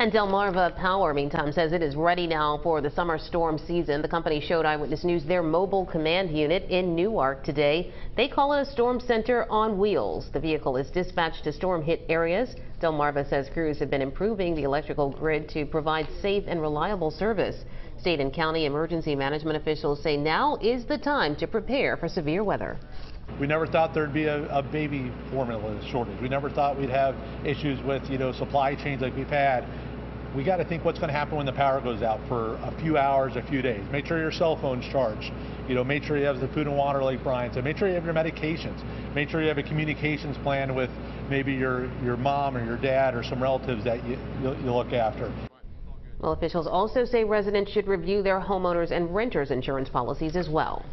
And Delmarva Power, meantime, says it is ready now for the summer storm season. The company showed Eyewitness News their mobile command unit in Newark today. They call it a storm center on wheels. The vehicle is dispatched to storm hit areas. Delmarva says crews have been improving the electrical grid to provide safe and reliable service. State and county emergency management officials say now is the time to prepare for severe weather. We never thought there'd be a, a, baby formula shortage. We never thought we'd have issues with, you know, supply chains like we've had. We got to think what's going to happen when the power goes out for a few hours, a few days. Make sure your cell phone's charged. You know, make sure you have the food and water like Brian said. Make sure you have your medications. Make sure you have a communications plan with maybe your, your mom or your dad or some relatives that you, you, you look after. Well, officials also say residents should review their homeowners and renters insurance policies as well.